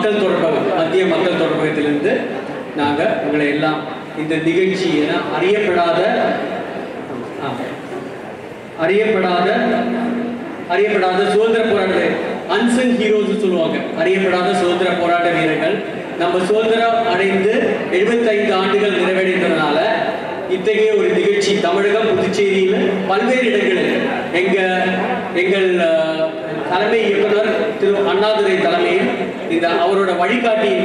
மக்கள் தொடர்பகம் மத்திய மக்கள் தொடர்பகத்திலிருந்து நாங்கள் உங்களை எல்லாம் இந்த நிகழ்ச்சி என அறியப்படாத அறியப்படாத அறியப்படாத சுதந்திர போராட்ட அன்சங் ஹீரோஸ் சொல்லுவாங்க. அறியப்படாத சுதந்திர போராட்ட வீரர்கள். நம்ம சுதந்திரம் அடைந்து 75 ஆண்டுகள் நிறைவடைந்ததுனால இத்தகைய ஒரு நிகழ்ச்சி தமிழகம் புதுச்சேரியில் பல்வேறு இடங்களில். எங்க எங்கள் தலைமை இயக்குனர் திரு அண்ணாதுரை தலைமை இந்த அவரோட வழிகாட்டியின்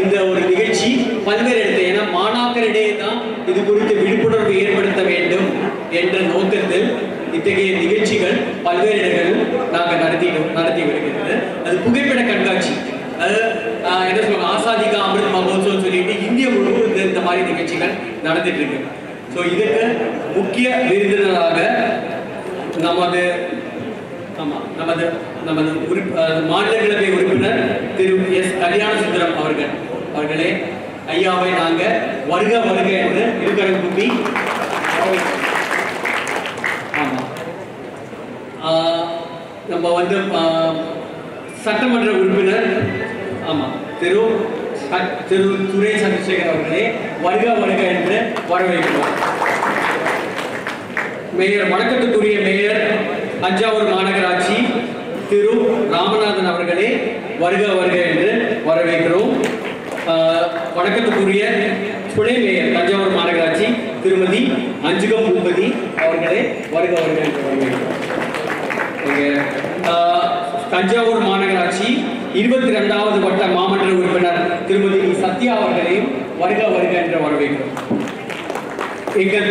இந்த ஒரு நிகழ்ச்சி பல்வேறு இடத்தில் ஏன்னா மாணாக்கரிடையே தான் இது குறித்து விழிப்புணர்வு ஏற்படுத்த வேண்டும் என்ற நோக்கத்தில் இத்தகைய நிகழ்ச்சிகள் பல்வேறு இடங்களில் நாங்கள் நடத்தி நடத்தி வருகிறது. அது புகைப்பட கண்காட்சி. அது ஆஹ், என்ன சொல்லுவாங்க ஆசாதிகா அமிர்த் மகோத்சவம் சொல்லிட்டு இந்திய முழுவதும் இந்த இந்த மாதிரி நிகழ்ச்சிகள் நடந்துட்டு இருக்கு. ஸோ இதுக்கு முக்கிய விருந்தினராக நமது ஆமா. நமது நமது உறுப்பு மாநிலங்களவை உறுப்பினர் திரு எஸ். கல்யாண சுந்தரம் அவர்கள். அவர்களே ஐயாவை நாங்க வருக வருக என்று இருக்கிற கும்பி ஆமா. நம்ம வந்து சட்டமன்ற உறுப்பினர் ஆமா திரு திரு துரை சந்திரசேகர் அவர்களே வருக வருக என்று வரவேற்கிறோம். மேயர் வணக்கத்துக்குரிய மேயர் தஞ்சாவூர் மாநகராட்சி திரு ராமநாதன் அவர்களே வருக வருக என்று வரவேற்கிறோம். வணக்கத்துக்குரிய துணை மேயர் தஞ்சாவூர் மாநகராட்சி திருமதி அஞ்சுகம் பூபதி அவர்களே வருக வருக என்று வரவேற்கிறோம். தஞ்சாவூர் மாநகராட்சி இருபத்தி ரெண்டாவது வட்ட மாமன்ற உறுப்பினர் திருமதி சத்யா அவர்களையும் வருக வருக என்று வரவேற்கிறோம். எங்கள்